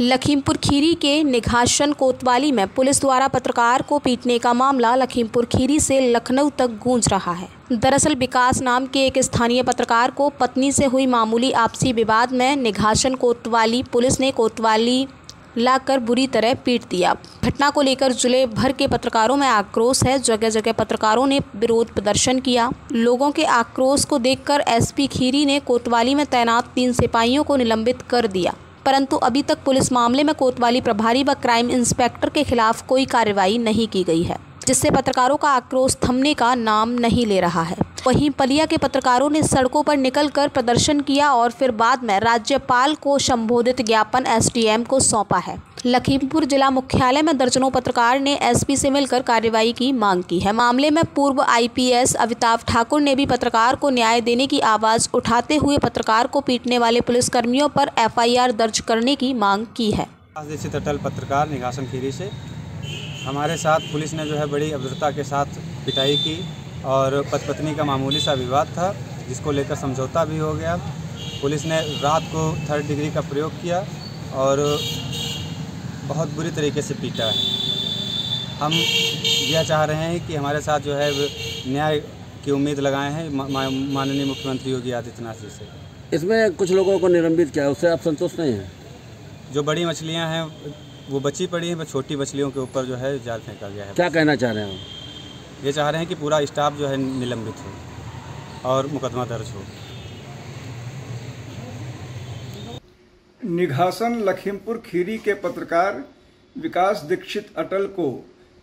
लखीमपुर खीरी के निघासन कोतवाली में पुलिस द्वारा पत्रकार को पीटने का मामला लखीमपुर खीरी से लखनऊ तक गूंज रहा है। दरअसल विकास नाम के एक स्थानीय पत्रकार को पत्नी से हुई मामूली आपसी विवाद में निघासन कोतवाली पुलिस ने कोतवाली लाकर बुरी तरह पीट दिया। घटना को लेकर ज़िले भर के पत्रकारों में आक्रोश है। जगह जगह पत्रकारों ने विरोध प्रदर्शन किया। लोगों के आक्रोश को देखकर एसपी खीरी ने कोतवाली में तैनात तीन सिपाहियों को निलंबित कर दिया। परंतु अभी तक पुलिस मामले में कोतवाली प्रभारी व क्राइम इंस्पेक्टर के खिलाफ कोई कार्रवाई नहीं की गई है, जिससे पत्रकारों का आक्रोश थमने का नाम नहीं ले रहा है। वहीं पलिया के पत्रकारों ने सड़कों पर निकलकर प्रदर्शन किया और फिर बाद में राज्यपाल को संबोधित ज्ञापन एसडीएम को सौंपा है। लखीमपुर जिला मुख्यालय में दर्जनों पत्रकार ने एसपी से मिलकर कार्रवाई की मांग की है। मामले में पूर्व आईपीएस अमिताभ ठाकुर ने भी पत्रकार को न्याय देने की आवाज़ उठाते हुए पत्रकार को पीटने वाले पुलिसकर्मियों पर एफआईआर दर्ज करने की मांग की है। अटल पत्रकार निघासन खीरी से हमारे साथ पुलिस ने जो है बड़ी अभद्रता के साथ पिटाई की और पति पत्नी का मामूली सा विवाद था, जिसको लेकर समझौता भी हो गया। पुलिस ने रात को थर्ड डिग्री का प्रयोग किया और बहुत बुरी तरीके से पीटा है। हम यह चाह रहे हैं कि हमारे साथ जो है न्याय की उम्मीद लगाए हैं माननीय मुख्यमंत्री योगी आदित्यनाथ जी से। इसमें कुछ लोगों को निलंबित किया उससे आप संतुष्ट नहीं हैं? जो बड़ी मछलियाँ हैं वो बची पड़ी हैं छोटी मछलियों के ऊपर जो है जाल फेंका गया है। क्या कहना चाह रहे हैं ये चाह रहे हैं कि पूरा स्टाफ जो है निलंबित हो और मुकदमा दर्ज हो। निघासन लखीमपुर खीरी के पत्रकार विकास दीक्षित अटल को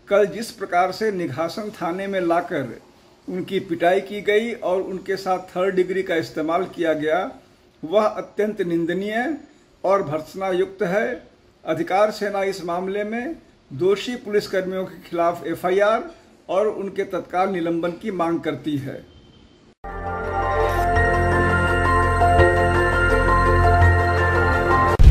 कल जिस प्रकार से निघासन थाने में लाकर उनकी पिटाई की गई और उनके साथ थर्ड डिग्री का इस्तेमाल किया गया, वह अत्यंत निंदनीय और भर्सना युक्त है। अधिकार सेना इस मामले में दोषी पुलिसकर्मियों के खिलाफ एफआईआर और उनके तत्काल निलंबन की मांग करती है।